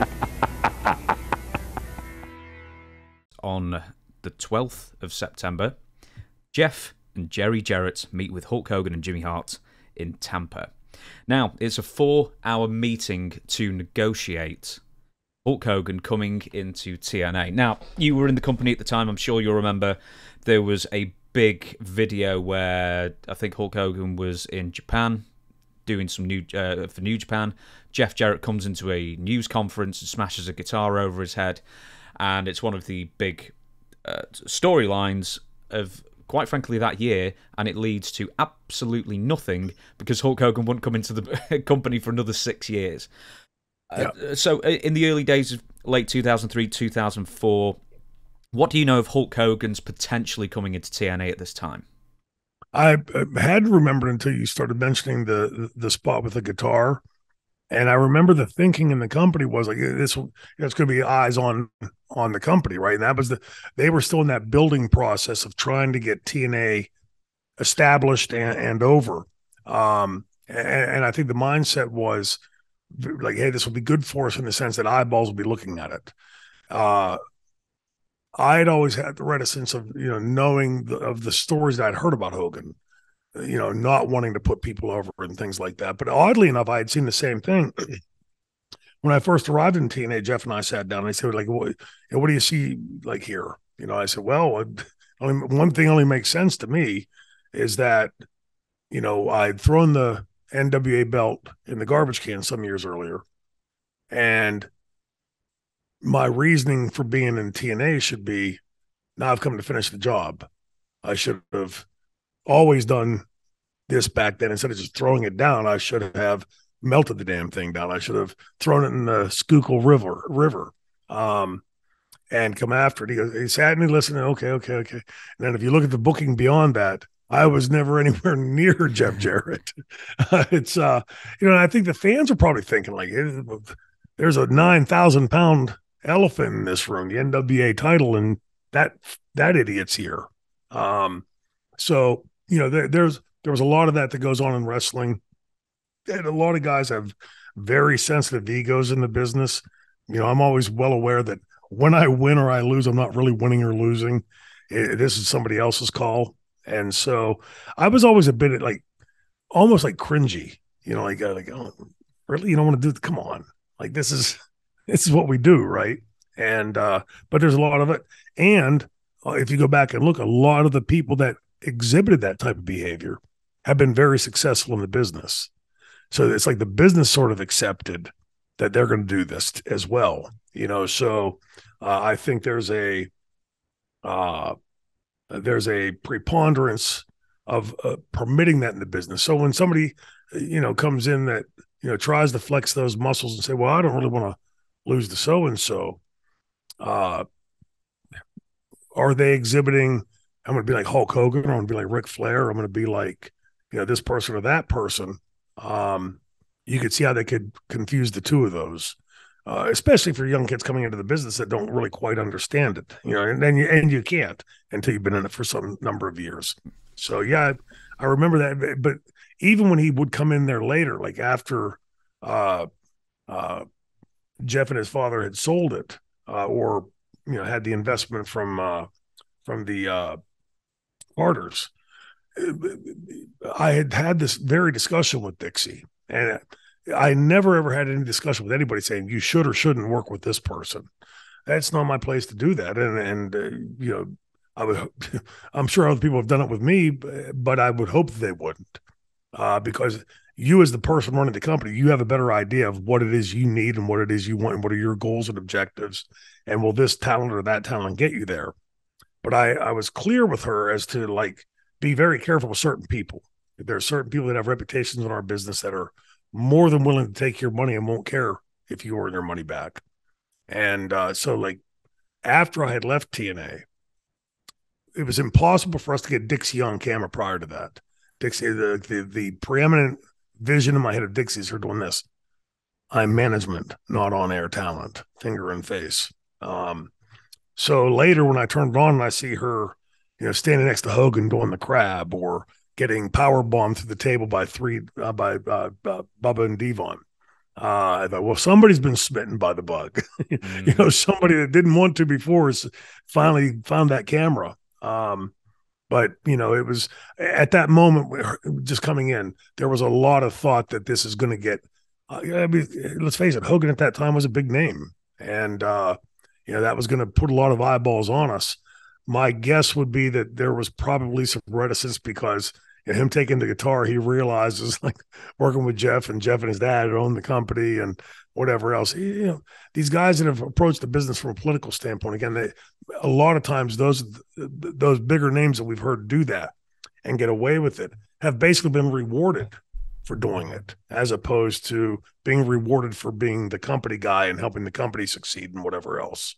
On the 12th of September, Jeff and Jerry Jarrett meet with Hulk Hogan and Jimmy Hart in Tampa. Now, it's a four hour meeting to negotiate Hulk Hogan coming into TNA. Now, you were in the company at the time, I'm sure you'll remember there was a big video where I think Hulk Hogan was in Japan doing some new uh, for New Japan. Jeff Jarrett comes into a news conference and smashes a guitar over his head, and it's one of the big uh, storylines of quite frankly that year, and it leads to absolutely nothing because Hulk Hogan wouldn't come into the company for another six years. Uh, so, uh, in the early days of late 2003, 2004, what do you know of Hulk Hogan's potentially coming into TNA at this time? I had remembered until you started mentioning the the spot with the guitar, and I remember the thinking in the company was like this. It's going to be eyes on on the company, right? And that was the they were still in that building process of trying to get TNA established and, and over. Um, and, and I think the mindset was like, hey, this will be good for us in the sense that eyeballs will be looking at it. Uh, I had always had the reticence of you know knowing the, of the stories that I'd heard about Hogan, you know, not wanting to put people over and things like that. But oddly enough, I had seen the same thing when I first arrived in TNA. Jeff and I sat down and I said, like, what, what do you see like here? You know, I said, well, only one thing only makes sense to me is that you know I'd thrown the NWA belt in the garbage can some years earlier. And my reasoning for being in TNA should be now I've come to finish the job. I should have always done this back then instead of just throwing it down. I should have melted the damn thing down. I should have thrown it in the Schuylkill River river. Um, and come after it. He goes, he sat and he listened. Okay, okay, okay. And then if you look at the booking beyond that, I was never anywhere near Jeff Jarrett. it's uh, you know, I think the fans are probably thinking like, there's a nine thousand pound elephant in this room, the NWA title, and that that idiot's here. Um, so you know, there, there's there was a lot of that that goes on in wrestling, and a lot of guys have very sensitive egos in the business. You know, I'm always well aware that when I win or I lose, I'm not really winning or losing. It, this is somebody else's call. And so I was always a bit like almost like cringy, you know, like, uh, like, oh, really? You don't want to do Come on. Like, this is, this is what we do. Right. And, uh, but there's a lot of it. And uh, if you go back and look, a lot of the people that exhibited that type of behavior have been very successful in the business. So it's like the business sort of accepted that they're going to do this as well, you know. So uh, I think there's a uh, there's a preponderance of uh, permitting that in the business. So when somebody, you know, comes in that you know tries to flex those muscles and say, "Well, I don't really want to lose the so and so," are they exhibiting? I'm going to be like Hulk Hogan, or I'm going to be like Ric Flair, or I'm going to be like, you know, this person or that person. Um, you could see how they could confuse the two of those uh, especially for young kids coming into the business that don't really quite understand it, you know, and then you, and you can't until you've been in it for some number of years. So yeah, I, I remember that. But even when he would come in there later, like after uh, uh, Jeff and his father had sold it, uh, or you know had the investment from uh, from the uh, Carters, I had had this very discussion with Dixie, and I never ever had any discussion with anybody saying you should or shouldn't work with this person. That's not my place to do that. And and uh, you know, I would. I'm sure other people have done it with me, but I would hope they wouldn't, uh, because you as the person running the company, you have a better idea of what it is you need and what it is you want and what are your goals and objectives, and will this talent or that talent get you there? But I I was clear with her as to like be very careful with certain people. There are certain people that have reputations in our business that are more than willing to take your money and won't care if you earn your money back. And uh, so, like, after I had left TNA, it was impossible for us to get Dixie on camera prior to that. Dixie, the, the, the preeminent vision in my head of Dixie's her doing this. I'm management, not on air talent, finger and face. Um, so later, when I turned on and I see her, you know, standing next to Hogan doing the crab or getting power bombed through the table by three uh, by uh, uh, Bubba and Devon. Uh, I thought, well, somebody's been smitten by the bug. mm. you know, somebody that didn't want to before finally found that camera. Um, but you know, it was at that moment, just coming in, there was a lot of thought that this is going to get. Uh, I mean, let's face it, Hogan at that time was a big name, and uh, you know that was going to put a lot of eyeballs on us. My guess would be that there was probably some reticence because him taking the guitar, he realizes like working with Jeff and Jeff and his dad who own the company and whatever else. You know, these guys that have approached the business from a political standpoint, again, they a lot of times those those bigger names that we've heard do that and get away with it have basically been rewarded for doing it, as opposed to being rewarded for being the company guy and helping the company succeed and whatever else.